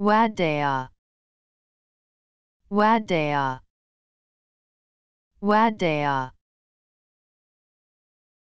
Wadea Wadea Wadea